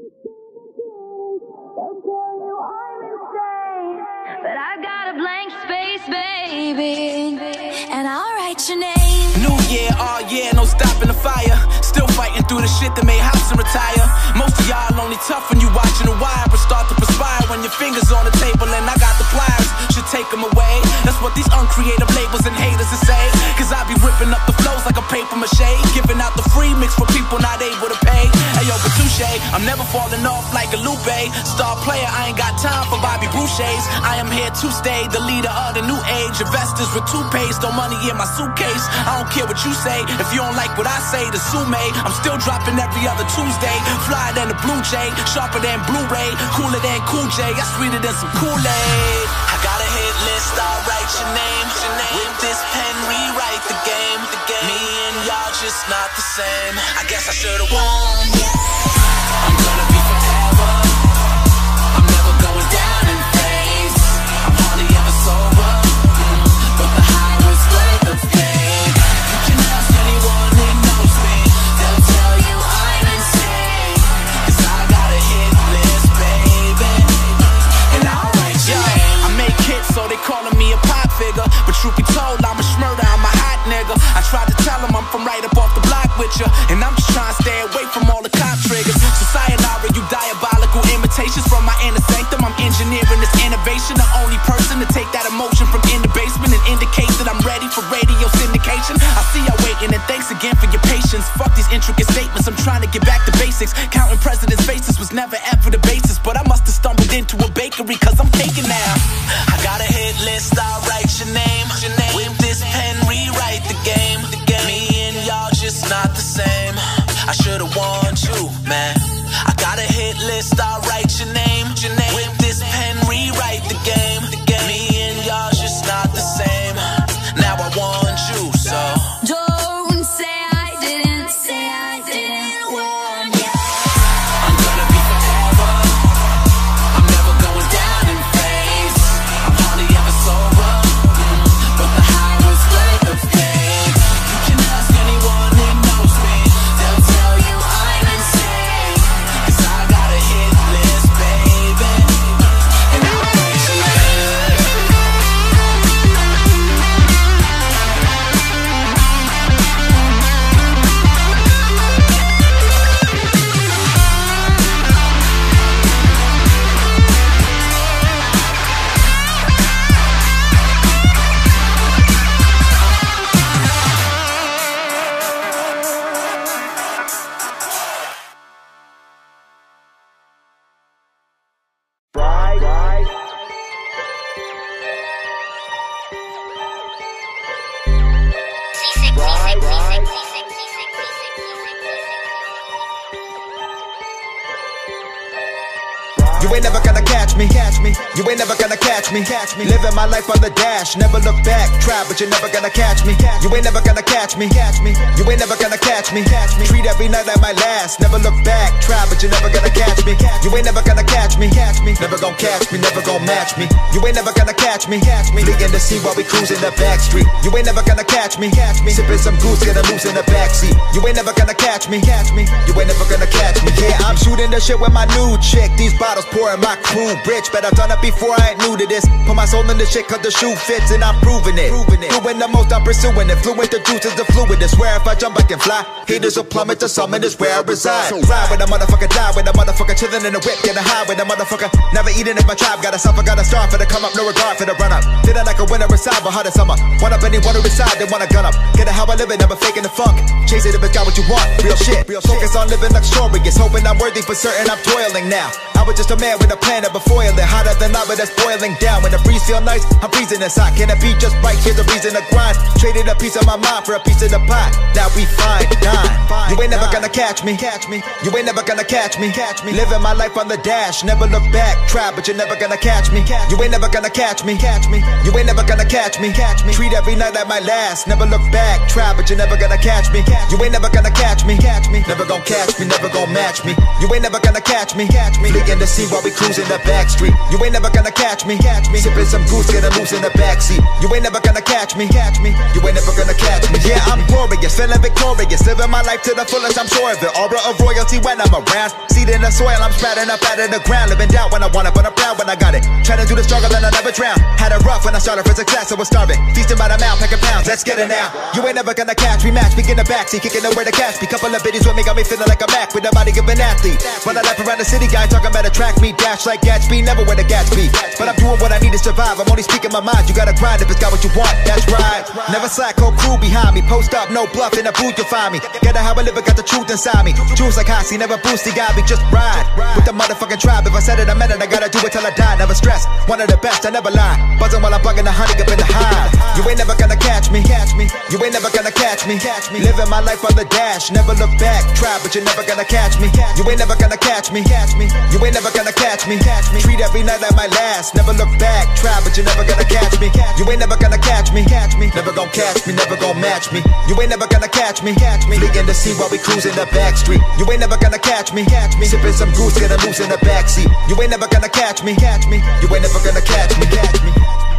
I'm insane, but I got a blank space, baby, and I'll write your name. New year, year, no stopping the fire. Still fighting through the shit that made Hobson retire. Most of y'all only tough when you watching the wire, but start to perspire when your fingers on the table and I got the pliers. Should take them away. That's what these uncreative labels and haters say. Cause I be ripping up the flows like a paper mache. Giving out the free mix for people not able to pay. Touche, I'm never falling off like a Lupe. Star player, I ain't got time for Bobby Boucher's. I am here to stay, the leader of the new age. Investors with toothpaste, no money in my suitcase. I don't care what you say. If you don't like what I say, the sue me. I'm still dropping every other Tuesday. Flyer than the Blue Jay, sharper than Blu-ray, cooler than Cool J. I sweeter than some Kool-Aid. I got a hit list, I'll write your name. With this pen, rewrite the game. The game. Me and y'all just not the same. I guess I should've won. I'm trying to get back to basics. Counting presidents' faces was never ever the basis. But I must have stumbled into a bakery, cause I'm caking now. I got a hit list, I'll write your name. With this pen, rewrite the game. Me and y'all just not the same. I should've warned you, man. You ain't never gonna catch me, catch me. You ain't never gonna catch me, catch me. Living my life on the dash, never look back. Try, but you're never gonna catch me. You ain't never gonna catch me, catch me. You ain't never gonna catch me, catch me. Treat every night like my last, never look back. Try, but you're never gonna catch me. You ain't never gonna catch me, catch me. Never gonna catch me, never gonna match me. You ain't never gonna catch me, catch me. Fleeing to see while we cruising the back street. You ain't never gonna catch me, catch me. Sipping some goose, gonna lose in the backseat. You ain't never gonna catch me, catch me. You ain't never gonna catch me. Yeah, I'm shooting the shit with my new chick. These bottles pouring my crew rich, but I've done it before. I ain't new to this. Put my soul in the shit, cause the shoe fits, and I'm proving it. Proving it. Doing the most, I'm pursuing it. Fluent, the juice is the fluid. I swear if I jump, I can fly. Haters will plummet to summit, is where I reside. Ride with a motherfucker, die with a motherfucker, chilling in the whip, get a high with a motherfucker. Never eating if my tribe got a suffer, got a star for the come up, no regard for the run up. Did it like a winter reside, but hard as summer. One up anyone who reside, they wanna gun up. Get it how I live it, never faking the funk. Chase it if it's got what you want, real shit. Real Focus on living luxurious, hoping I'm worthy for certain, I'm toiling now. I was just a man with a plan of a foil hotter than lava that's boiling down. When the breeze feel nice, I'm freezing inside. Can it be just right? Here's a reason to grind. Traded a piece of my mind for a piece of the pie. Now we fine, dine. You ain't never gonna catch me, catch me. You ain't never gonna catch me, catch me. Living my life on the dash, never look back. Try, but you're never gonna catch me. You ain't never gonna catch me, catch me. You ain't never gonna catch me, catch me. Treat every night like my last, never look back. Try, but you're never gonna catch me. You ain't never gonna catch me, catch me. Never gonna catch me, never gonna match me. You ain't never gonna catch me, catch me. Begin to see while we cruising the back street. You ain't never gonna catch me, catch me. Sipping some goose, get a loose in the backseat. You ain't never gonna catch me, catch me. You ain't never gonna catch me. Yeah, I'm glorious, feeling victorious, living my life to the fullest. I'm sure of it. Aura of royalty when I'm around. Seed in the soil, I'm sprouting up out of the ground. Living down when I want it, but I'm proud when I got it. Trying to do the struggle and I never drown. Had it rough when I started for success, I was starving. Feasting by the mouth, packing pounds. Let's get it now. You ain't never gonna catch me, match me in the backseat, kicking nowhere to catch me. Couple of videos with me got me feeling like a Mac with the body of an athlete. Run a lap around the city, guy talking about a track me, dash like Gatsby, never where the But I'm doing what I need to survive. I'm only speaking my mind. You gotta grind if it's got what you want. That's right. Never slack, whole crew behind me. Post up, no bluff in the booth, you'll find me. Gotta how I live, I got the truth inside me. Juice like Hossie, never boosty, got me. Just ride with the motherfucking tribe. If I said it, I meant it. I gotta do it till I die. Never stress. One of the best, I never lie. Buzzing while I'm bugging the honey up in the hive. You ain't never gonna catch me. Catch me. You ain't never gonna catch me. Catch me. Living my life on the dash. Never look back. Try, but you're never gonna catch me. You ain't never gonna catch me. Catch me. You ain't never gonna catch me. Catch me. Treat every night like my last. Never look back. Try, but you're never gonna catch me. You ain't never gonna catch me. Catch me. Never gonna catch me. Never gonna match me. You ain't never gonna catch me. Catch me. Fleeing to see while we cruising the back street. You ain't never gonna catch me. Catch me. Sipping some goose, get a loose in the backseat. You ain't never gonna catch me. Catch me. You ain't never gonna catch me. Catch me.